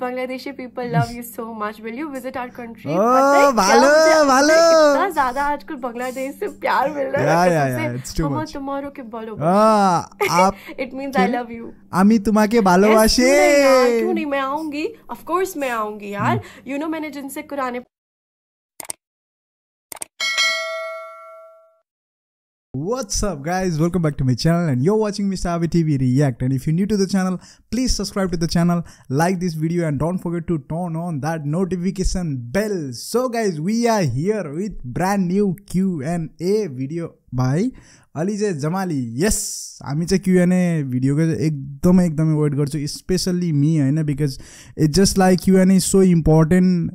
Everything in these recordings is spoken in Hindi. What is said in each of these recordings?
Bangladeshi people love you so much. Will you visit our country? Oh, पता है क्या भालो, मुझे- मुझे भालो। इतना ज्यादा आजकल बांग्लादेश से प्यार मिल रहा Yeah, है yeah, कसम yeah, से। it's too Mama, much. tomorrow के बोलो আহ, up It means I love you. আমি তোমাকে ভালোবাসি Yes, क्यों नहीं यार, क्यों नहीं मैं आऊंगी ऑफ कोर्स मैं आऊंगी यार यू नो मैंने जिनसे Quran What's up guys welcome back to my channel and you're watching Mr. Avi TV React and if you're new to the channel please subscribe to the channel like this video and don't forget to turn on that notification bell so guys we are here with brand new Q&A video by Alije Jamali yes हामी चाहिँ क्युएनए भिडियोको चाहिँ एकदमै एकदमै वेट गर्छु स्पेसल्ली मी होइन because it's just like QnA is so important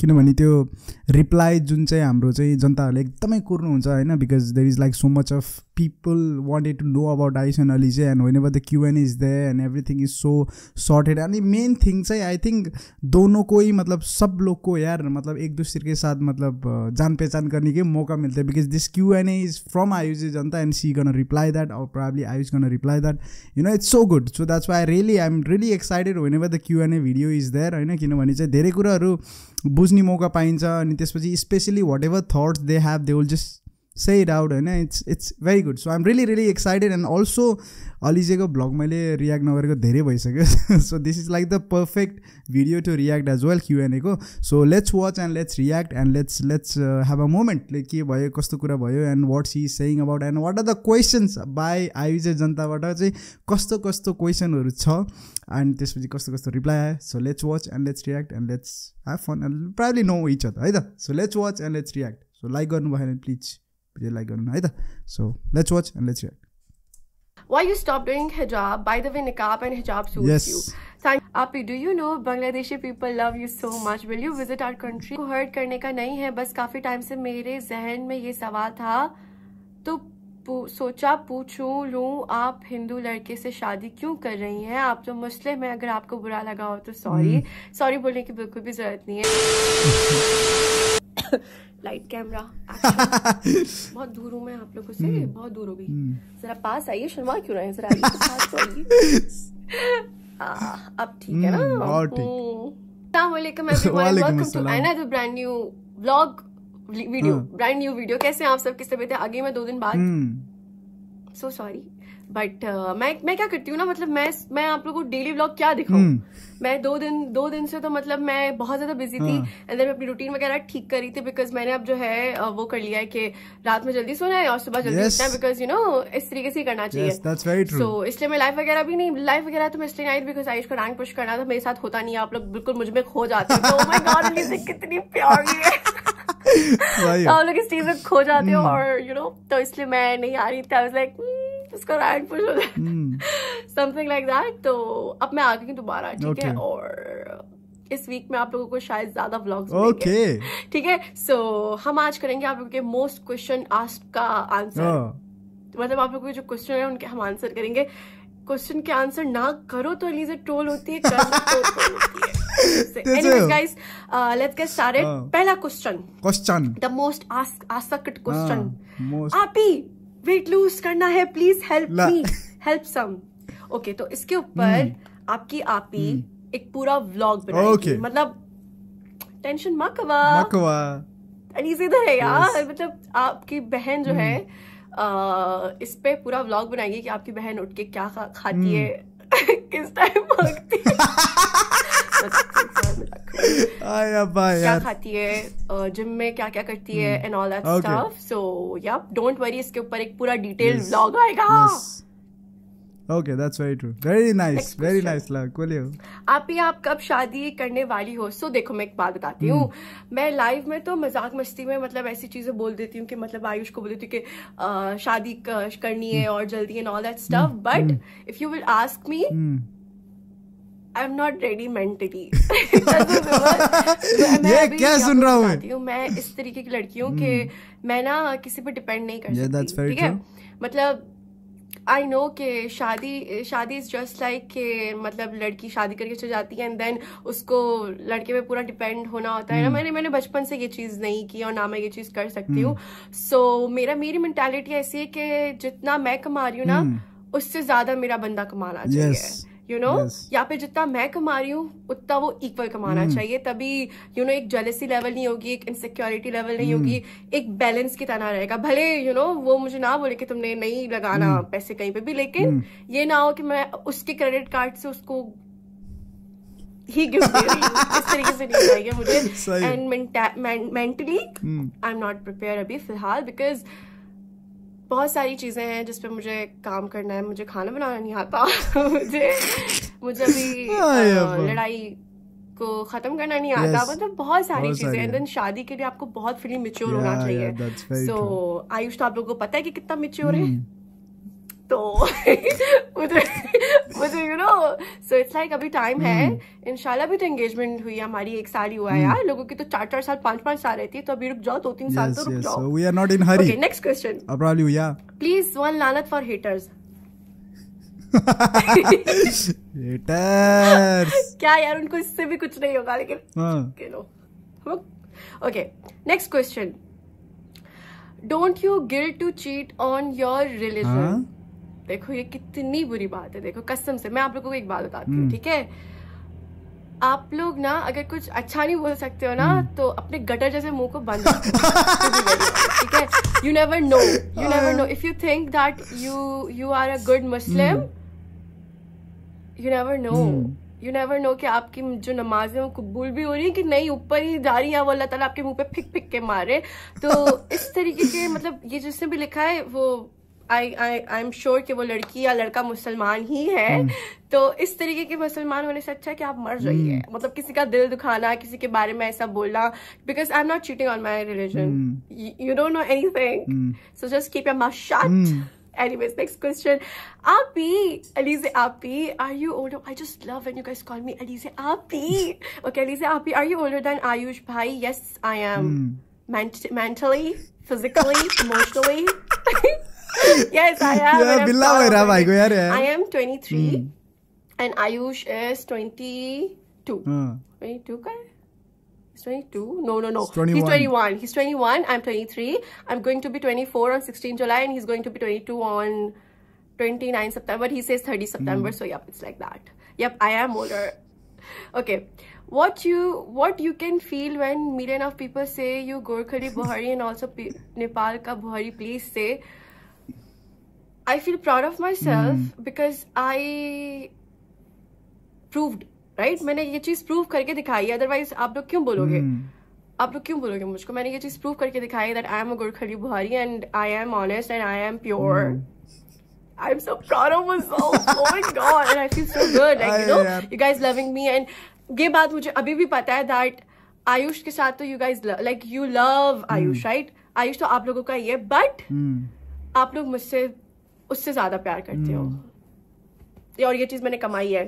किनभने त्यो रिप्लाई जुन चाहिँ हाम्रो चाहिँ जनताहरूले एकदमै कुर्नुहुन्छ होइन? Because there is like so much of people wanted to know about आइसन अली चाहिँ and ever the queen is there and everything is so sorted अनि मेन थिङ चाहिँ आई थिंक दोनों को ही मतलब सब लोग को यार मतलब एक दूसरे साथ मतलब जान पहचान करने के मौका मिलता है। Because this Q N A is from Ayush Janata and she gonna reply that or probably Ayush gonna reply that you know it's so good so that's why really I am really excited ever the Q N A video is there होइन? किनभने चाहिँ धेरै कुराहरू बुझ्ने मौका पाइन्छ अनि त्यसपछि specially what ever thoughts they have they will just say it out होइन? It's it's very good so I'm really really excited and also अलिजेको blog मैले रियाक्ट नगरेको धेरै भइसक्यो। So this is like the perfect video to react as well क्युएनएको so let's watch and let's react and let's let's have a moment like के भयो कस्तो कुरा भयो and what she saying about and what are the questions by आयुजे जनताबाट चाहिँ कस्तो कस्तो क्वेसनहरू छ? एन्ड त्यसपछि कस्तो कस्तो रिप्लाई आयो so let's watch and let's react and let's have fun and probably know each other है त so let's watch and let's react so like गर्नुभयो भने प्लिज प्लिज लाइक गर्नु है त so let's watch and let's react Why you stop doing hijab? By the way, niqab and hijab suits Yes. you. Thank Api, do you know Bangladeshi people love you so much? Will you visit our country? को हर्ट करने का नहीं है बस काफ़ी टाइम से मेरे जहन में ये सवाल था तो सोचा पूछूँ लूँ आप हिंदू लड़के से शादी क्यों कर रही हैं? आप तो मुस्लिम हैं अगर आपको बुरा लगा हो तो सॉरी सॉरी बोलने की बिल्कुल भी ज़रूरत नहीं है। लाइट कैमरा बहुत दूर हूँ मैं आप लोगों से। बहुत दूर हो गई जरा पास आइए शर्मा क्यों रहे जरा तो तो अब ठीक है ना? हम्म, और ठीक। एवरीवन वालेकुम welcome to another brand new vlog video हाँ। ब्रांड न्यू वीडियो कैसे आप सब? किस तबीयत है? आगे मैं दो दिन बाद। सो सॉरी बट uh, मैं मैं क्या करती हूँ ना मतलब मैं मैं आप लोगों को डेली व्लॉग क्या दिखाऊँ? हम्म। मैं दो दिन दो दिन से तो मतलब मैं बहुत ज़्यादा बिज़ी थी हाँ। एंड देन मैं अपनी रूटीन वगैरह ठीक कर रही थी बिकॉज़ मैंने अब जो है वो कर लिया है कि रात में जल्दी सोना है और सुबह जल्दी Yes. उठना है बिकॉज़ यू नो इस तरीके से ही करना चाहिए। सो Yes. सो इसलिए मैं लाइफ वगैरह भी नहीं लाइफ वगैरह तो मैं इसलिए नहीं बिकॉज़ आयुष का रैंक पुश करना था। मेरे साथ होता नहीं है। आप लोग बिल्कुल मुझमें खो जाते हो। से कितनी प्यारी है। तो आप लोग इस चीज़ में खो जाते हम्म। हो और यू नो तो इसलिए मैं नहीं आ रही थी। आई लाइक उसका रैंक पुश हो जाए. हम्म। समथिंग लाइक दैट तो अब मैं आ गई हूँ दोबारा ठीक है? और इस वीक में आप लोगों को शायद ज़्यादा व्लॉग्स ओके ठीक है? सो हम आज करेंगे आप लोगों के मोस्ट क्वेश्चन आस्क का आंसर मतलब आप लोगों के जो क्वेश्चन है उनके हम आंसर करेंगे। क्वेश्चन के आंसर ना करो तो एलिजा ट्रोल होती है कर तो होती है। That's anyways it. Guys let's get started हाँ। पहला क्वेश्चन क्वेश्चन आपी वेट लूज करना है please help me help some okay तो इसके ऊपर आपकी आपी एक पूरा व्लॉग बनाएगी। Okay. मतलब टेंशन मकवा अनीस इधर है यार मतलब आपकी बहन जो है आ, इस पे पूरा व्लॉग बनाएगी कि आपकी बहन उठ के क्या खा, खाती है किस टाइम भागती है। क्या खाती है जिम में क्या क्या करती है and all that stuff so yeah don't worry इसके ऊपर एक पूरा डिटेल. व्लॉग आएगा। Okay that's very true very nice very. Nice लग बोलियो आप ही आप कब शादी करने वाली हो? सो देखो मैं एक बात बताती हूँ। मैं लाइव में तो मज़ाक मस्ती में मतलब ऐसी चीज़ें बोल देती हूँ कि मतलब आयुष को बोल देती हूँ कि शादी करनी है और जल्दी and all that stuff but if you will ask me hmm. I am not ready mentally ये क्या सुन रहा हूँ मैं? मैं इस तरीके की लड़की हूँ कि मैं ना किसी पर डिपेंड नहीं कर सकती ठीक है? मतलब आई नो कि शादी शादी इज़ जस्ट लाइक के मतलब लड़की शादी करके चल जाती है एंड देन उसको लड़के पे पूरा डिपेंड होना होता है ना। मैंने मैंने बचपन से ये चीज़ नहीं की और ना मैं ये चीज़ कर सकती हूँ। सो मेरा मेरी मैंटेलिटी ऐसी है कि जितना मैं कमा रही हूँ ना उससे ज़्यादा मेरा बंदा कमाना चाहिए. You know. या फिर जितना मैं कमा रही हूँ उतना वो इक्वल कमाना Hmm. चाहिए तभी यू you नो know, एक जेलेसी लेवल नहीं होगी एक इनसिक्योरिटी लेवल नहीं Hmm. होगी एक बैलेंस की तरह रहेगा भले यू you नो know, वो मुझे ना बोले कि तुमने नहीं लगाना Hmm. पैसे कहीं पे भी लेकिन ये ना हो कि मैं उसके क्रेडिट कार्ड से उसको ही गिफ्ट दे रही हूँ इस तरीके से नहीं चाहिए मुझे and mentally I am not prepare अभी फ़िलहाल बिकॉज़ बहुत सारी चीज़ें हैं जिस पे मुझे काम करना है मुझे खाना बनाना नहीं आता मुझे मुझे अभी हाँ। लड़ाई को खत्म करना नहीं आता Yes. मतलब बहुत सारी चीज़ें हैं हैं। देन शादी के लिए आपको बहुत फीलिंग मेच्योर होना चाहिए सो yeah, so, आयुष तो आप लोगों को पता है कि कितना मेच्योर है हम्म, तो मुझे you know so it's like अभी टाइम है। इनशाला इंशाल्लाह भी तो एंगेजमेंट हुई हमारी एक साल ही हुआ है यार। लोगों की तो चार चार साल पाँच पाँच साल रहती है तो अभी रुक जाओ दो तीन साल तो रुक जाओ। are not in hurry. Okay next question please one लानत फॉर हेटर्स Haters. क्या यार उनको इससे भी कुछ नहीं होगा लेकिन okay next question don't you guilt to cheat on your religion? देखो ये कितनी बुरी बात है। देखो कसम से मैं आप लोगों को एक बात बताती हूँ हम्म। ठीक है? आप लोग ना अगर कुछ अच्छा नहीं बोल सकते हो ना हम्म। तो अपने गटर जैसे मुँह को बंद ठीक है? You never know you never know if you think that you you are a good Muslim you never know. You never know कि आपकी जो नमाज़ है वो कबूल भी हो रही है कि नहीं ऊपर ही जा रही है वो अल्लाह ताला आपके मुँह पे फिक फिक के मारे तो इस तरीके के मतलब ये जिसने भी लिखा है वो आई आई आई एम श्योर कि वो लड़की या लड़का मुसलमान ही है तो इस तरीके के मुसलमान होने से अच्छा है कि आप मर जाइए मतलब किसी का दिल दुखाना किसी के बारे में ऐसा बोलना because I am not cheating on my religion you don't know anything so just keep your mouth shut Anyways, next question. Api, Alize Api, are you older? I just love when you guys call me Alize Api. Okay, Alize Api, are you older than Ayush Bhai? Yes, I am. Ment- mentally, physically, emotionally. yes, I am. Yeah, Billa I am 23 hmm. and Ayush is 22. Hmm. 22? He's 22? No, no, no. He's 21. he's 21. He's 21. I'm 23. I'm going to be 24 on 16 July and he's going to be 22 on 29 September. He says 30 September. Mm. So, yep, it's like that. Yep, I am older. Okay. What you what you can feel when million of people say you Gorkhali Buhari and also Nepal ka Buhari, please say I feel proud of myself because I proved right मैंने ये चीज़ प्रूव करके दिखाई अदरवाइज़ आप लोग क्यों बोलोगे? आप लोग क्यों बोलोगे मुझको? मैंने ये चीज़ प्रूव करके दिखाई that I am a Gurkhali Buhari and I am honest and I am pure I am so proud of myself. Oh my god and i feel so good. Like you know you guys loving me and ये बात मुझे अभी भी पता है दैट आयुष के साथ तो you guys like you love Ayush right Ayush तो आप लोगों का ही है बट हम्म. आप लोग मुझसे उससे ज़्यादा प्यार करते हो और ये चीज़ मैंने कमाई है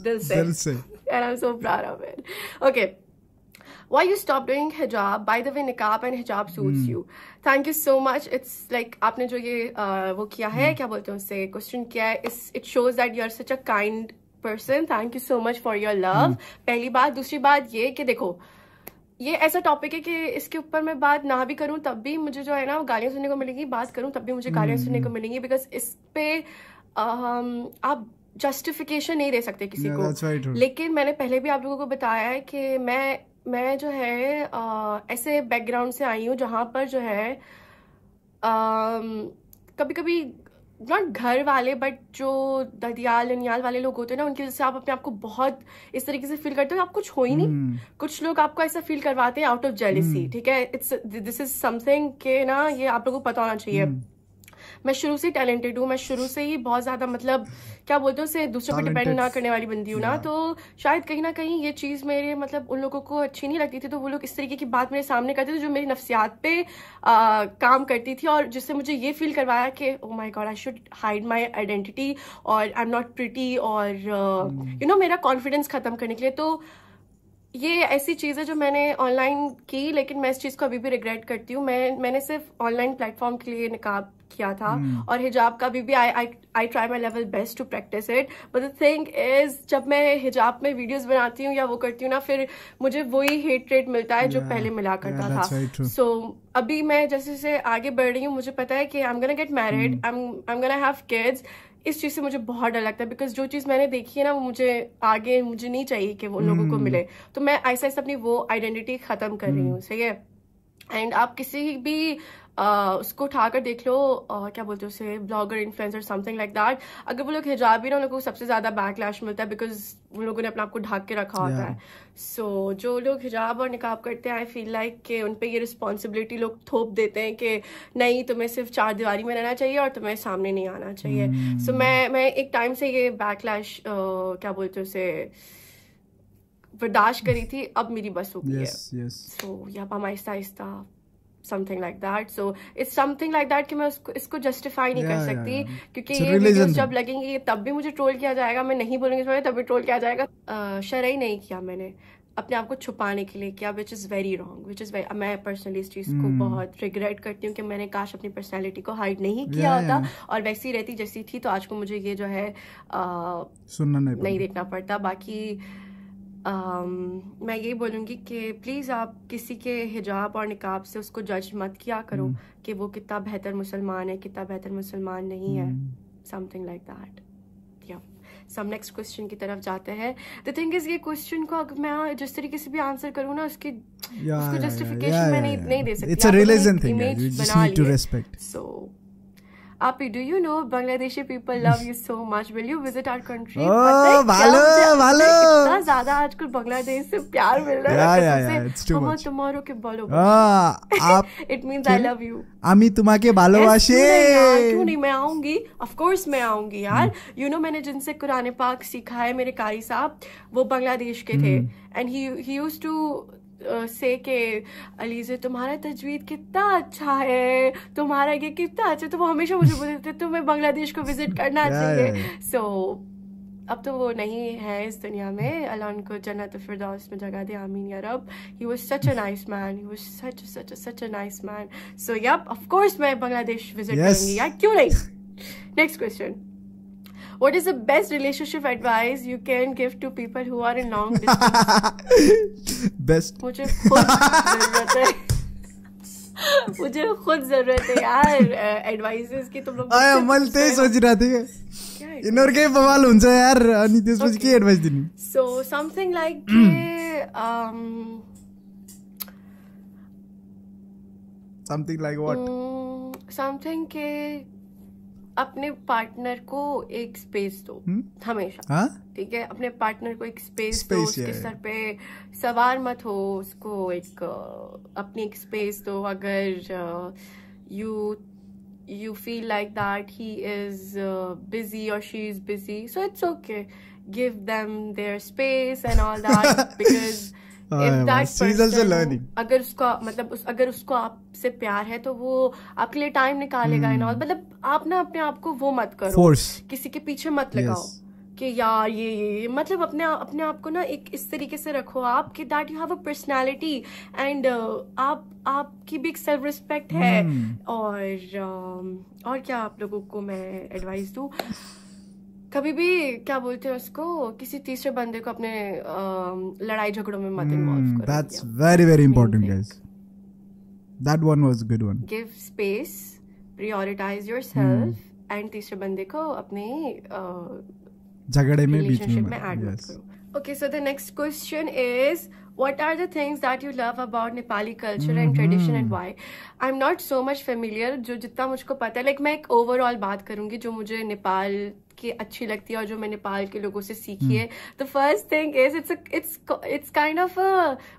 दिल से दिल से. and I'm so proud of it. Okay. Why you stop doing hijab? By the way, niqab and hijab suits you. Thank you so much. It's like आपने जो ये uh, वो किया है क्या बोलते हैं उससे क्वेश्चन किया है इस it shows that you are such a kind person. Thank you so much for your love. पहली बात दूसरी बात ये कि देखो ये ऐसा टॉपिक है कि इसके ऊपर मैं बात ना भी करूँ तब भी मुझे जो है ना गालियाँ सुनने को मिलेंगी बात करूँ तब भी मुझे गालियाँ सुनने को मिलेंगी बिकॉज़ इस पे आप जस्टिफिकेशन नहीं दे सकते किसी Yeah, को। लेकिन मैंने पहले भी आप लोगों को बताया है कि मैं मैं जो है ऐसे बैकग्राउंड से आई हूँ जहाँ पर जो है कभी कभी नॉट घर वाले बट जो ददियाल ननियाल वाले लोग होते हैं ना उनकी वजह से आप अपने आप को बहुत इस तरीके से फील करते हो आप कुछ हो ही नहीं। कुछ लोग आपको ऐसा फील करवाते हैं आउट ऑफ़ जेलिसी ठीक है? इट्स दिस इज़ समथिंग के ना ये आप लोगों को पता होना चाहिए। मैं शुरू से टैलेंटेड हूँ मैं शुरू से ही बहुत ज़्यादा मतलब क्या बोलते हैं उसे दूसरों पर डिपेंड ना करने वाली बंदी हूँ ना। तो शायद कहीं ना कहीं ये चीज़ मेरे मतलब उन लोगों को अच्छी नहीं लगती थी तो वो लोग इस तरीके की बात मेरे सामने करते थे जो मेरी नफ्सियात पे आ, काम करती थी और जिससे मुझे ये फील करवाया कि ओ my god I should hide my identity और आई एम नॉट प्रिटी और यू नो मेरा कॉन्फिडेंस खत्म करने के लिए। तो ये ऐसी चीज़ है जो मैंने ऑनलाइन की लेकिन मैं इस चीज़ को अभी भी रिग्रेट करती हूँ। मैं मैंने सिर्फ़ ऑनलाइन प्लेटफॉर्म के लिए निकाब किया था और हिजाब का अभी भी I I I try my level best to practice it but the thing is जब मैं हिजाब में वीडियोस बनाती हूँ या वो करती हूँ ना फिर मुझे वही हेट रेट मिलता है yeah, जो पहले मिला करता Yeah, था. सो अभी मैं जैसे जैसे आगे बढ़ रही हूँ मुझे पता है कि I am gonna get married I am gonna have kids इस चीज़ से मुझे बहुत डर लगता है बिकॉज़ जो चीज़ मैंने देखी है ना वो मुझे आगे मुझे नहीं चाहिए कि वो hmm. लोगों को मिले तो मैं ऐसा ऐसा अपनी वो आइडेंटिटी खत्म कर hmm. रही हूँ सही है एंड आप किसी भी Uh, उसको उठाकर देख लो uh, क्या बोलते हैं उसे blogger influencer something like that अगर वो लोग हिजाब हिजाबी ना उन लोगों को सबसे ज़्यादा बैकलैश मिलता है बिकॉज़ उन लोगों ने अपने आप को ढाक के रखा होता है। सो so, जो लोग हिजाब और निकाब करते हैं आई फील लाइक कि उन पर ये रिस्पॉन्सिबिलिटी लोग थोप देते हैं कि नहीं तुम्हें सिर्फ़ चार दीवारी में रहना चाहिए और तुम्हें सामने नहीं आना चाहिए। सो hmm. so, मैं मैं एक टाइम से ये बैकलैश uh, क्या बोलते हैं उसे बर्दाश्त करी थी अब मेरी बस हो गई yes, है। सो yes. so, यहाँ आहिस्ता आहिस्ता something like that so it's something like that कि मैं उसको इसको जस्टिफाई नहीं yeah, कर सकती yeah, yeah. क्योंकि ये वीडियोस जब लगेंगे तब भी मुझे ट्रोल किया जाएगा मैं नहीं बोलूँगी तब भी ट्रोल किया जाएगा uh, शरई नहीं किया मैंने अपने आप को छुपाने के लिए किया which is very wrong which is very मैं पर्सनली इस चीज़ को hmm. बहुत रिग्रेट करती हूँ कि मैंने काश अपनी पर्सनैलिटी को हाइड नहीं किया yeah, होता yeah. और वैसी रहती जैसी थी तो आज को मुझे ये जो है आ, सुनना नहीं, नहीं देखना पड़ता बाकी Um, मैं यही बोलूँगी कि प्लीज़ आप किसी के हिजाब और निकाब से उसको जज मत किया करो mm. कि वो कितना बेहतर मुसलमान है कितना बेहतर मुसलमान नहीं है। समथिंग लाइक दैट सब नेक्स्ट क्वेश्चन की तरफ़ जाते हैं। द थिंग इज़ ये क्वेश्चन को अगर मैं जिस तरीके से भी आंसर करूँ ना उसकी yeah, उसको जस्टिफिकेशन मैं नहीं नहीं दे सकती। It's a religion thing you just need to respect so Api, do you know Bangladeshi people love you so much? Will you visit our country? Oh, भालो, भालो. इतना ज़्यादा आजकल बांग्लादेश से प्यार मिल रहा है. Yeah, yeah, yeah. It's too much. तुम्हारो के बालो. आप. It means I love you. आमी तुम्हाके बालो वाशे. क्यों नहीं मैं आऊँगी? Of course मैं आऊँगी यार. You know मैंने जिनसे कुरान पाक सीखा है मेरे कारी साहब वो बांग्लादेश के थे. And he he used to से के अलीजे तुम्हारा तजवीद कितना अच्छा है। तुम्हारा ये कितना अच्छा तो वो हमेशा मुझे बोलते थे तुम्हें बांग्लादेश को विज़िट करना चाहिए। सो अब तो वो नहीं है इस दुनिया में। अल्लाह उनको जन्नत फिरदौस में जगह दे आमीन या रब। He was such a nice man he was such such such a nice man so yup of course मैं बांग्लादेश विज़िट करूँगी। यार क्यों नहीं? Next question what is the best relationship advice you can give to people who are in long distance best. मुझे खुद ज़रूरत है। मुझे खुद ज़रूरत है यार एडवाइसेस की तुम लोग आया मल त्यही सोचिरहेको थिएँ यिनीहरू केही बवाल हुन्छ यार अनि त्यसपछि के एडभाइस दिनु। So something like something like what something के अपने पार्टनर को एक स्पेस दो हुँ? हमेशा। हाँ? ठीक है? अपने पार्टनर को एक स्पेस, स्पेस दो उसके सर पे सवार मत हो उसको एक अपनी एक स्पेस दो। अगर you you feel like that he is busy और she is busy so it's okay give them their space and all that अगर उसका मतलब उस, अगर उसको आपसे प्यार है तो वो आपके लिए टाइम निकालेगा एंड ऑल hmm. मतलब आप ना अपने आप को वो मत करो Force. किसी के पीछे मत लगाओ yes. कि यार ये ये मतलब अपने अपने आप को ना एक इस तरीके से रखो आप कि that you have a personality and आप आपकी भी एक सेल्फ रिस्पेक्ट है hmm. और uh, और क्या आप लोगों को मैं एडवाइस दूँ कभी भी क्या बोलते हैं उसको किसी तीसरे बंदे को अपने लड़ाई झगड़ों में मत इन्वॉल्व करो that's very very important guys that one was good one give space prioritize yourself and तीसरे बंदे को अपने झगड़े में बीच में ऐड मत करो। Okay so the next question is what are the things that you love about Nepali culture and tradition and why? I'm not so much familiar जो जितना मुझको पता है like, मैं एक ओवरऑल बात करूँगी जो मुझे नेपाल की अच्छी लगती है और जो मैं नेपाल के लोगों से सीखी है। The first thing is it's it's it's kind of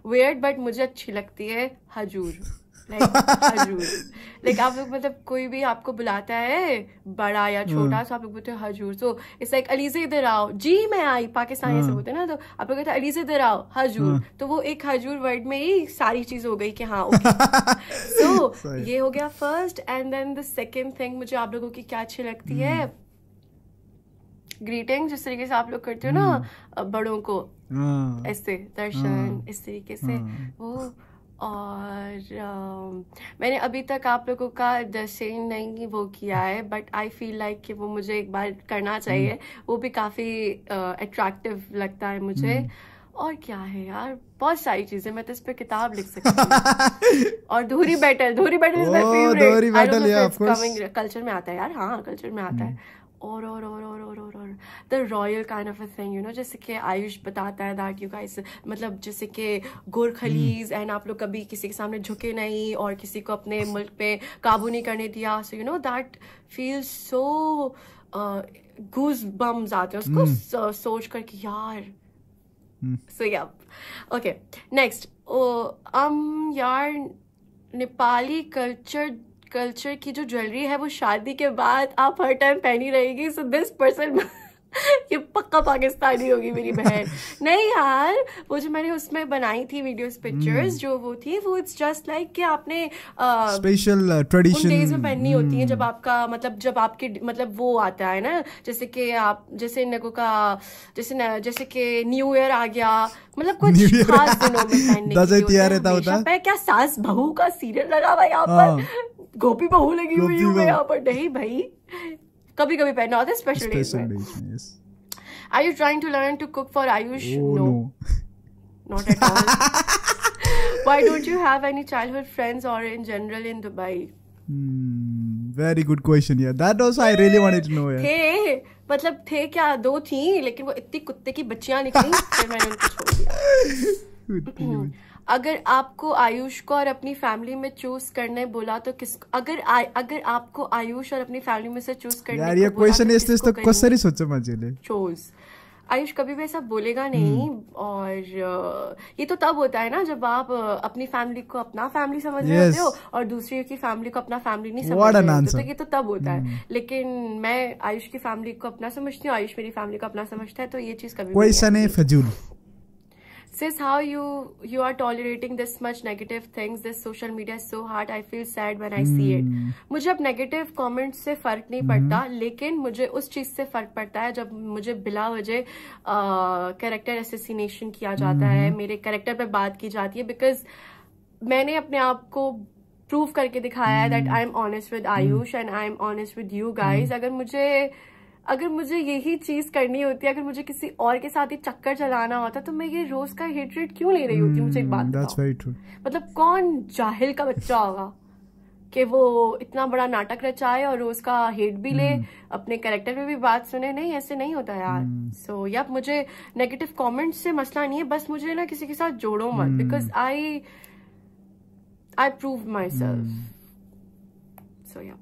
weird but मुझे अच्छी लगती है हजूर। लाइक आप लोग मतलब कोई भी आपको बुलाता है बड़ा या छोटा hmm. तो आप लोग बोलते हैं हजूर। सो इट्स लाइक अलीजे इधर आओ। जी मैं आई पाकिस्तानी से hmm. बोलते हैं ना तो आप लोग कहते हैं अलीजे इधर आओ हजूर. तो वो एक हजूर वर्ड में ही सारी चीज़ हो गई कि हाँ सो ये हो गया first and then the second thing मुझे आप लोगों की क्या अच्छी लगती है? ग्रीटिंग जिस तरीके से आप लोग करते हो ना बड़ों को हाँ। ऐसे दर्शन हाँ। इस तरीके से हाँ। वो और मैंने अभी तक आप लोगों का दर्शन नहीं वो किया है बट आई फील लाइक कि वो मुझे एक बार करना चाहिए हम्म। वो भी काफ़ी अट्रैक्टिव लगता है मुझे हम्म। और क्या है यार बहुत सारी चीज़ें मैं तो इस पे किताब लिख सकती हूँ और धूरी battle Dhuri battle is my favourite culture में आता है यार हाँ कल्चर में आता है हम्म। और और और और और और और। The royal kind of a thing you know जैसे कि आयुष बताता है दैट यू गाइस मतलब जैसे कि गोरखलीज एंड आप लोग कभी किसी के सामने झुके नहीं और किसी को अपने मुल्क पे काबू नहीं करने दिया। So you know that feel so goose bumps आते हैं। उसको स- सोच कर कि यार। सो या ओके नेक्स्ट um यार नेपाली कल्चर कल्चर की जो ज्वेलरी है वो शादी के बाद आप हर टाइम पहनी रहेगी सो दिस पर्सन ये पक्का पाकिस्तानी होगी मेरी बहन नहीं यार वो जो मैंने उसमें बनाई थी वीडियोस पिक्चर्स mm. जो वो थी वो इट्स जस्ट लाइक कि आपने स्पेशल उन डेज़ ट्रेडिशन में पहननी mm. होती है जब आपका मतलब जब आपके मतलब वो आता है ना जैसे कि आप जैसे इन लोगों का जैसे न, जैसे कि न्यू ईयर आ गया मतलब कुछ खास दिनों में पहनने के होता है क्या सास बहू का सीरियल लगा हुआ यहाँ हाँ। पर गोपी बहू लगी हुई हूँ मैं यहाँ पर नहीं भाई कभी कभी पहनना होता है स्पेशल डेज़ में are you trying to learn to cook for Ayush Oh no at all why don't you have any childhood friends or in general in dubai Hmm, very good question. Yeah, that also I really wanted to know. Yeah. थे मतलब थे क्या दो थी लेकिन वो इतनी कुत्ते की बच्चियाँ निकली फिर मैंने उनको छोड़ दिया अगर आपको आयुष को और अपनी फैमिली में चूज़ करने बोला तो किस अगर आ, अगर आपको आयुष और अपनी फैमिली में से चूज़ करने यार ये तो करेंगे? सोच चोज आयुष कभी भी ऐसा बोलेगा नहीं और ये तो तब होता है ना जब आप अपनी फैमिली को अपना फैमिली समझ रहे Yes. हो और दूसरी की फैमिली को अपना फैमिली नहीं समझ रहे होते तो ये तो तब होता है। लेकिन मैं आयुष की फैमिली को अपना समझती हूँ आयुष मेरी फैमिली को अपना समझता है तो ये चीज़ कभी है फजूल। Sis, how you you are tolerating this much negative things? This social media is so hard. I feel sad when I see it. मुझे अब नेगेटिव कमेंट्स से फ़र्क नहीं पड़ता लेकिन मुझे उस चीज़ से फ़र्क पड़ता है जब मुझे बिला वजह कैरेक्टर एसेसिनेशन किया जाता है मेरे कैरेक्टर पे बात की जाती है बिकॉज़ मैंने अपने आप को प्रूव करके दिखाया है that I am honest with Ayush and I am honest with you guys अगर मुझे अगर मुझे यही चीज़ करनी होती अगर मुझे किसी और के साथ ही चक्कर चलाना होता तो मैं ये रोज का हिट रेट क्यों ले रही होती मुझे एक बात वेरी मतलब कौन जाहिल का बच्चा होगा कि वो इतना बड़ा नाटक रचाए और रोज का हेट भी ले अपने कैरेक्टर पे भी बात सुने? नहीं ऐसे नहीं होता यार। सो so, या मुझे नेगेटिव कमेंट्स से मसला नहीं है बस मुझे ना किसी के साथ जोड़ो मत because I I prove myself so yeah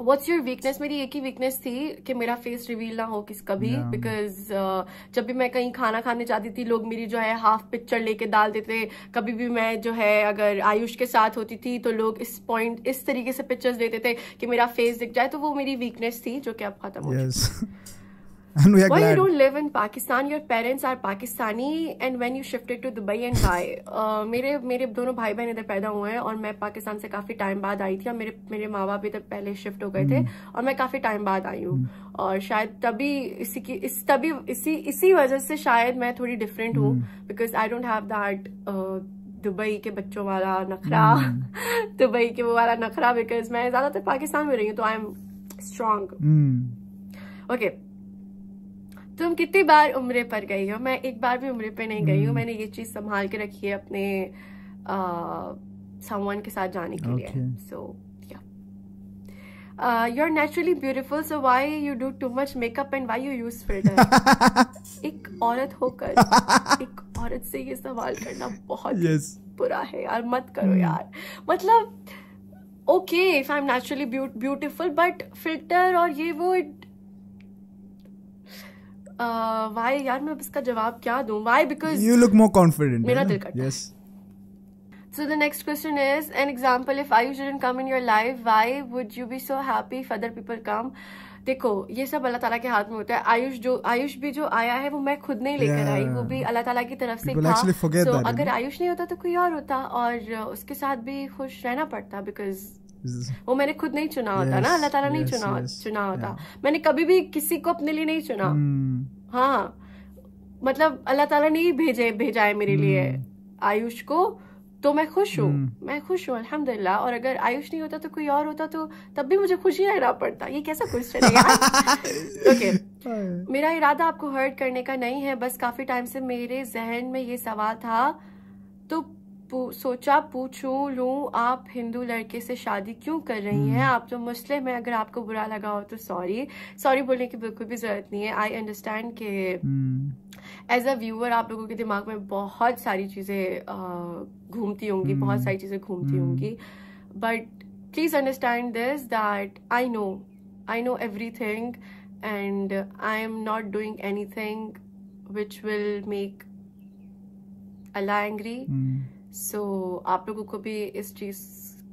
what's your weakness मेरी एक ही वीकनेस थी कि मेरा फेस रिवील ना हो किस कभी बिकॉज़ Yeah. uh, जब भी मैं कहीं खाना खाने जाती थी लोग मेरी जो है हाफ़ पिक्चर लेके डाल देते कभी भी मैं जो है अगर आयुष के साथ होती थी तो लोग इस पॉइंट इस तरीके से पिक्चर्स देते थे कि मेरा फेस दिख जाए तो वो मेरी वीकनेस थी जो कि अब खत्म हो yes. and we are Why you glad. don't live in Pakistan? Your parents are Pakistani, and when you shifted to Dubai and why? Uh, मेरे मेरे दोनों भाई बहन इधर पैदा हुए हैं और मैं पाकिस्तान से काफ़ी टाइम बाद आई थी और मेरे मेरे माँ बाप इधर पहले शिफ्ट हो गए थे और मैं काफ़ी टाइम बाद आई हूँ। और शायद तभी इसी की इस तभी इसी इसी वजह से शायद मैं थोड़ी डिफरेंट हूँ because I don't have that Dubai के बच्चों वाला नखरा दुबई के वो वाला नखरा बिकॉज़ मैं ज़्यादातर पाकिस्तान में रही हूँ तो आई एम स्ट्रांग. ओके तुम कितनी बार उम्रे पर गई हो? मैं एक बार भी उम्रे पर नहीं गई हूँ। मैंने ये चीज़ संभाल के रखी है अपने समवन के साथ जाने के लिए। So you are naturally beautiful so why you do too much makeup and why you use filter एक औरत होकर एक औरत से ये सवाल करना बहुत Yes. बुरा है यार मत करो यार। मतलब okay if I am naturally beautiful but filter और ये वो वाई यार मैं अब इसका जवाब क्या दूँ why because You look more confident. मेरा दिल करता है। Yes. So the next question is an example if Ayush didn't come in your life why would you be so happy if other people come देखो ये सब अल्लाह ताला के हाथ में होता है आयुष जो आयुष भी जो आया है वो मैं खुद नहीं लेकर Yeah. आई वो भी अल्लाह ताला की तरफ़ से People था so that, अगर आयुष नहीं होता तो कोई और होता और उसके साथ भी खुश रहना पड़ता बिकॉज़ वो मैंने खुद नहीं चुना yes, होता ना अल्लाह ताला yes, नहीं चुना yes, चुना होता। मैंने कभी भी किसी को अपने लिए नहीं चुना। Hmm. हाँ। मतलब अल्लाह ताला ने ही भेजे भेजा है मेरे लिए आयुष को तो मैं खुश हूँ। मैं खुश हूँ अल्हम्दुलिल्लाह। और अगर आयुष नहीं होता तो कोई और होता तो तब भी मुझे खुशी रहना पड़ता। ये कैसा क्वेश्चन है ओके मेरा इरादा आपको हर्ट करने का नहीं है बस काफ़ी टाइम से मेरे जहन में ये सवाल था तो सोचा पूछूँ लूँ आप हिंदू लड़के से शादी क्यों कर रही हैं? आप तो मुस्लिम हैं अगर आपको बुरा लगा हो तो सॉरी सॉरी बोलने की बिल्कुल भी ज़रूरत नहीं है. आई अंडरस्टैंड कि. एज अ व्यूअर आप लोगों के दिमाग में बहुत सारी चीज़ें घूमती होंगी बहुत सारी चीज़ें घूमती होंगी. But please understand this that I know I know everything and I am not doing anything which will make Allah angry so so, आप लोगों को भी इस चीज़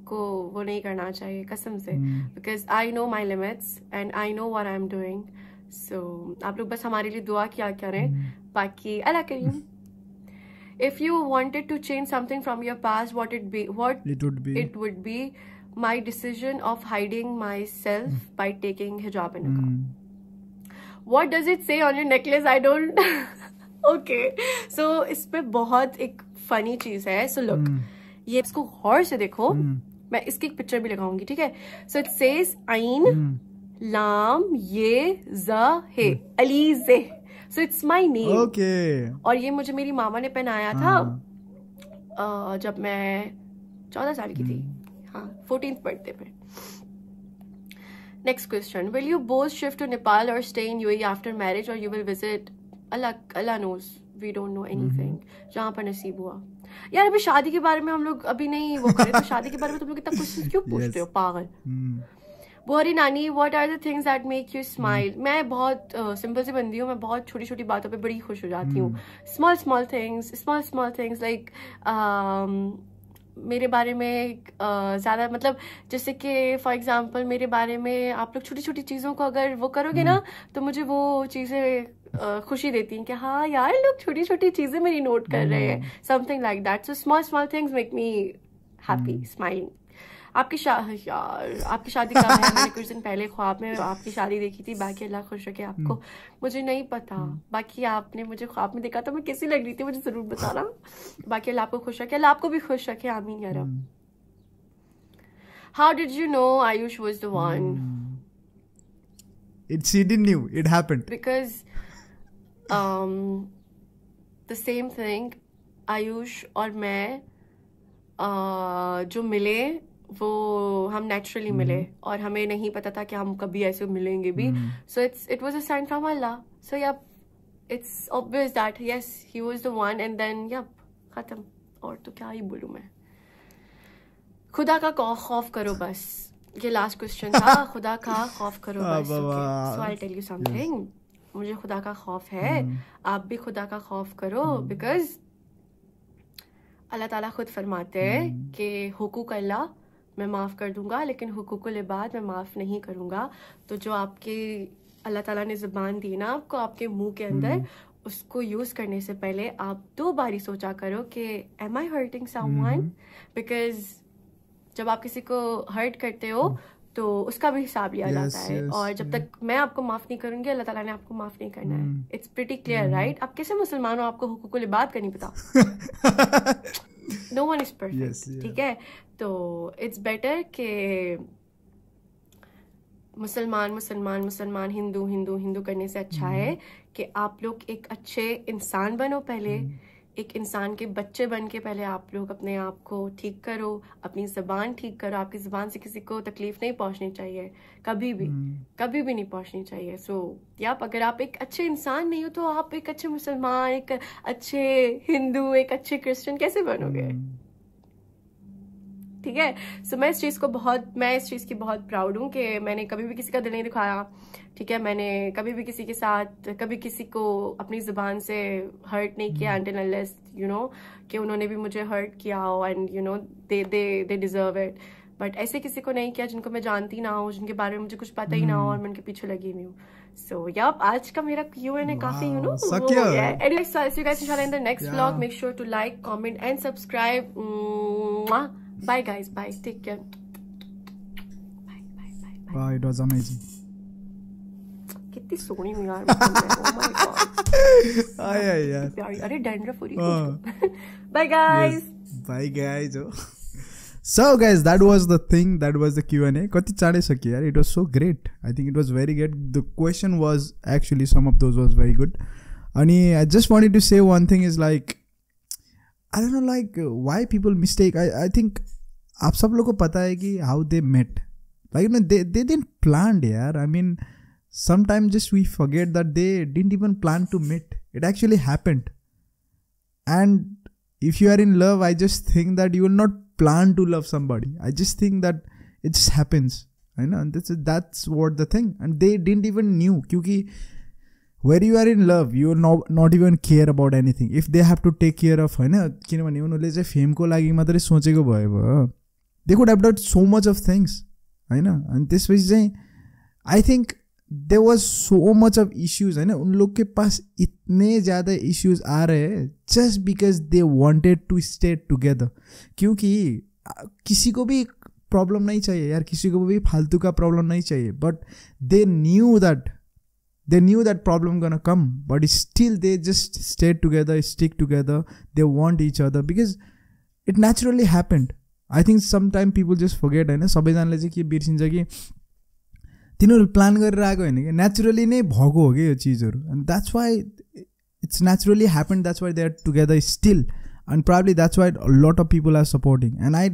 को वो नहीं करना चाहिए कसम से। Because I know my limits and I know what I am doing so आप लोग बस हमारे लिए दुआ क्या करें mm. बाकी अल्लाह करी if you wanted to change something from your past what it be what it would be it would be my decision of hiding myself by taking hijab in what does it say on your necklace I don't okay so इस पर बहुत एक फनी चीज़ है सो so look ये इसको गौर से देखो। Mm. मैं इसकी एक पिक्चर भी लगाऊँगी ठीक है? सो इट सेज आइन Hmm. लाम ये ज है Alizeh so it's my name Okay. और ये मुझे मेरी मामा ने पहनाया था. अ, जब मैं चौदह साल की थी। हाँ फोर्टीन बर्थडे पे। Next question will you both shift to Nepal और stay in UAE after marriage और you will visit Allah Allah knows we don't know anything जहाँ पर नसीब हुआ। यार अभी शादी के बारे में हम लोग अभी नहीं वो करें तो शादी के बारे में तुम लोग इतना क्वेश्चन क्यों पूछते हो पागल? Hmm. बोहरी नानी what are the things that make you smile मैं बहुत सिंपल सी बंदी हूँ मैं बहुत छोटी छोटी बातों पे बड़ी खुश हो जाती हूँ। Small small things small small things like मेरे बारे में ज़्यादा मतलब जैसे कि फॉर एग्जांपल मेरे बारे में आप लोग छोटी छोटी चीज़ों को अगर वो करोगे ना तो मुझे वो चीज़ें खुशी देती हैं कि हाँ यार लोग छोटी छोटी चीज़ें मेरी नोट कर रहे हैं। Something like that so small small things make me happy smiling आपकी शा यार आपकी शादी कब है? मैंने कुछ दिन पहले ख्वाब में आपकी शादी देखी थी। बाकी अल्लाह खुश रखे आपको। मुझे नहीं पता। बाकी आपने मुझे ख्वाब में देखा तो मैं कैसी लग रही थी मुझे ज़रूर बताना। बाकी अल्लाह आपको खुश रखे। अल्लाह आपको भी खुश रखे। आमीन या रब। How did you know Ayush was the one It she didn't knew. It happened. because um the same thing Ayush और मैं uh, जो मिले वो हम नेचुरली मिले और हमें नहीं पता था कि हम कभी ऐसे मिलेंगे भी। So it's it was a sign from Allah so yup it's obvious that yes he was the one and then yup खत्म। और तो क्या ही बोलूँ मैं? खुदा का खौफ करो बस। ये लास्ट क्वेश्चन था। खुदा का खौफ करो बस so I tell you something मुझे खुदा का खौफ है। आप भी खुदा का खौफ करो बिकॉज़ अल्लाह ताला खुद फरमाते हैं कि हुकूक अल्लाह मैं माफ़ कर दूँगा लेकिन हुकूकुल इबाद मैं माफ़ नहीं करूँगा। तो जो आपके अल्लाह ताला ने ज़ुबान दी ना आपको आपके मुँह के अंदर उसको यूज़ करने से पहले आप दो बारी सोचा करो कि am I hurting someone because जब आप किसी को हर्ट करते हो तो उसका भी हिसाब लिया Yes, जाता है। yes, और जब तक मैं आपको माफ़ नहीं करूँगी अल्लाह ताला ने आपको माफ़ नहीं करना है। इट्स प्रिटी क्लियर राइट आप कैसे मुसलमान हो? आपको हुकूकुल इबाद का नहीं पता। नो वन इज़ परफेक्ट ठीक है? तो इट्स बेटर के मुसलमान मुसलमान मुसलमान हिंदू हिंदू हिंदू करने से अच्छा है कि आप लोग एक अच्छे इंसान बनो पहले। एक इंसान के बच्चे बन के पहले आप लोग अपने आप को ठीक करो अपनी जबान ठीक करो आपकी जबान से किसी को तकलीफ़ नहीं पहुंचनी चाहिए कभी भी hmm. कभी भी नहीं पहुंचनी चाहिए। सो so, या अगर आप एक अच्छे इंसान नहीं हो तो आप एक अच्छे मुसलमान एक अच्छे हिंदू एक अच्छे क्रिश्चियन कैसे बनोगे? ठीक है सो मैं इस चीज़ को बहुत मैं इस चीज़ की बहुत प्राउड हूँ कि मैंने कभी भी किसी का दिल नहीं दिखाया ठीक है मैंने कभी भी किसी के साथ कभी किसी को अपनी ज़ुबान से हर्ट नहीं किया अनटिल अनलेस यू नो कि उन्होंने भी मुझे हर्ट किया हो and you know they they they deserve it but ऐसे किसी को नहीं किया जिनको मैं जानती ना हूँ जिनके बारे में मुझे कुछ पता ही ना हो और मैं उनके पीछे लगी हुई हूँ सो यप आज का मेरा क्यू एन ए काफ़ी you know in the next Yeah. vlog. Make sure to like, comment, and subscribe. Mwah. Bye, guys. Bye. Take care. Bye, bye, bye, bye. Wow, it was amazing. कितनी सोहनी हूँ यार मैं oh my god Aye, aye, yaar. प्यारी अरे डैंड्रफ हो रही हाँ. है bye guys Yes. Bye guys. Oh. So guys, that was the thing. That was the Q and A. कति चाँडै सक्यो यार. It was so great. I think it was very good. The question was actually some of those was very good. अनि I just wanted to say one thing is like I don't know like why people mistake I I think आप सब लोग को पता है कि how they met like no they they didn't plan यार I mean sometimes just we forget that they didn't even plan to meet it actually happened and if you are in love i just think that you will not plan to love somebody i just think that it just happens i know and that's that's what the thing and they didn't even knew क्योंकि you are in love you will not, not even care about anything. If they have to take care of होइन किनभने उनीहरूले चाहिँ फेमको लागि मात्रै सोचेको भयो। भयो they could have done so much of things होइन अनि त्यसपछि चाहिँ I think they was so much of issues है उन लोग के पास इतने ज़्यादा इश्यूज़ आ रहे हैं just because they wanted to stay together क्योंकि किसी को भी प्रॉब्लम नहीं चाहिए यार किसी को भी फालतू का प्रॉब्लम नहीं चाहिए but they knew that they knew that problem gonna come but still they just stay together stick together they want each other because it naturally happened I think some time people just forget होइन सबैजनाले चाहिँ के बिर्सिन्छ कि तिनीहरू प्लान गरेर आएको होइन कि नेचुरली नै भएको हो कि यो चिजहरू and that's why it's naturally happen that's why they are together still and probably that's why lot of people are supporting and I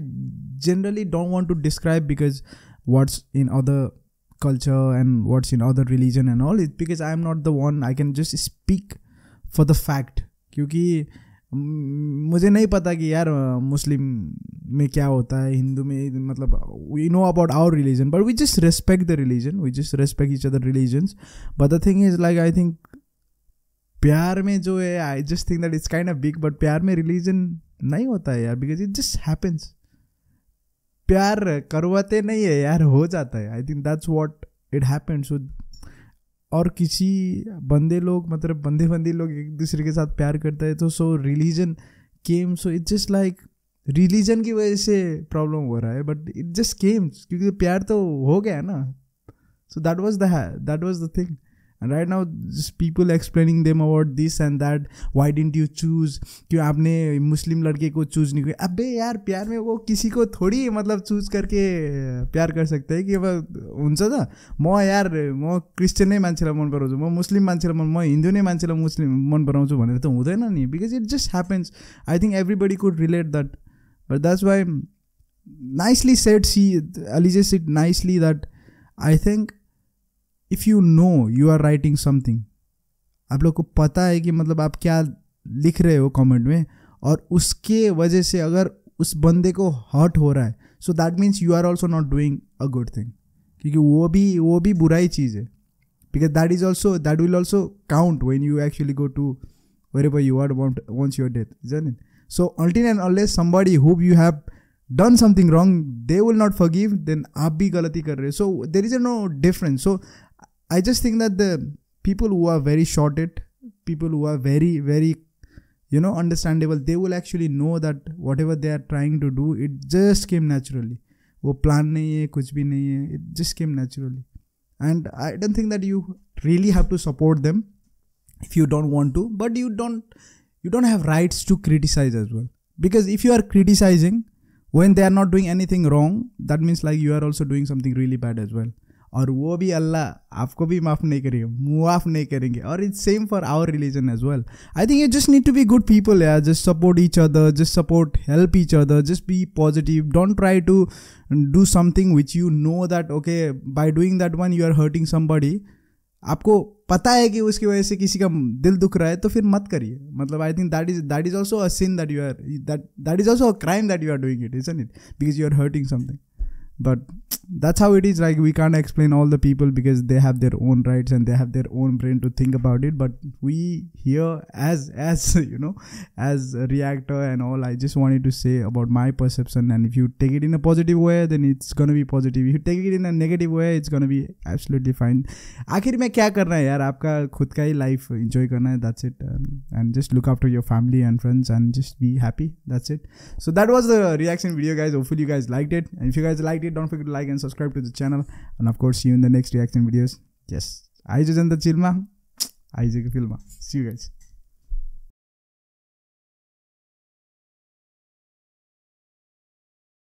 generally don't want to describe because what's in other culture and what's in other religion and all, it, because i am not the one, i can just speak for the fact. क्योंकि मुझे नहीं पता कि यार, मुस्लिम में क्या होता है, हिंदू में मतलब we know about our religion but we just respect the religion we just respect each other religions but the thing is like I think प्यार में जो है I just think that it's kind of big but प्यार में रिलीजन नहीं होता है यार बिकॉज़ इट जस्ट हैपन्स प्यार करवाते नहीं है यार, हो जाता है। I think that's what it happen so और किसी बंदे लोग मतलब बंदे बंदी लोग एक दूसरे के साथ प्यार करते हैं तो so religion came so it's just like religion की वजह से प्रॉब्लम हो रहा है बट इट जस्ट केम्स क्योंकि प्यार तो हो गया ना। So that was the that was the thing and right now people explaining them about this and that, why didn't you choose? क्यों आपने मुस्लिम लड़के को चूज़ नहीं किया। अबे यार, प्यार में वो किसी को थोड़ी मतलब चूज़ करके प्यार कर सकते हैं कि अब हुन्छ त म यार, म क्रिस्चियन नै मान्छेलाई मन पराउँछु म मुस्लिम मान्छेलाई मन, म हिंदू नै मान्छेलाई मुस्लिम मन पराउँछु भनेर त हुँदैन नि because it just happens I think everybody could relate that but that's why set see Alizeh's it nicely that I think if you know you are writing something आप लोग को पता है कि मतलब आप क्या लिख रहे हो कमेंट में और उसके वजह से अगर उस बंदे को हर्ट हो रहा है so that means you are also not doing a good thing क्योंकि वो भी वो भी बुराई चीज़ है। Because that is also that will also count when you actually go to wherever you are want wants your death is it so all time and unless somebody whom you have done something wrong they will not forgive then आप भी गलती कर रहे हो। So there is a no difference so I just think that the people who are very shorted, people who are very, very, you know, understandable, they will actually know that whatever they are trying to do, it just came naturally. वो प्लान नहीं है कुछ भी नहीं है it just came naturally and I don't think that you really have to support them if you don't want to but you don't you don't have rights to criticize as well because if you are criticizing when they are not doing anything wrong that means like you are also doing something really bad as well और वो भी अल्लाह, आपको भी माफ़ नहीं करेंगे, मुआफ नहीं करेंगे। और it's same for our religion as well I think you just need to be good people यार just support each other just support help each other just be positive don't try to do something which you know that okay by doing that one you are hurting somebody आपको पता है कि उसकी वजह से किसी का दिल दुख रहा है तो फिर मत करिए। मतलब I think that is that is also a sin that you are that that is also a crime that you are doing it is it because you are hurting something but that's how it is like we can't explain all the people because they have their own rights and they have their own brain to think about it but we here as as you know as a reactor and all i just wanted to say about my perception and if you take it in a positive way then it's gonna be positive if you take it in a negative way it's gonna be absolutely fine आखिर में क्या करना है यार आपका खुद का ही लाइफ एंजॉय करना है that's it and just look after your family and friends and just be happy that's it so that was the reaction video guys hopefully you guys liked it and if you guys liked don't forget to like and subscribe to the channel and of course see you in the next reaction videos yes the chilma I filma see you guys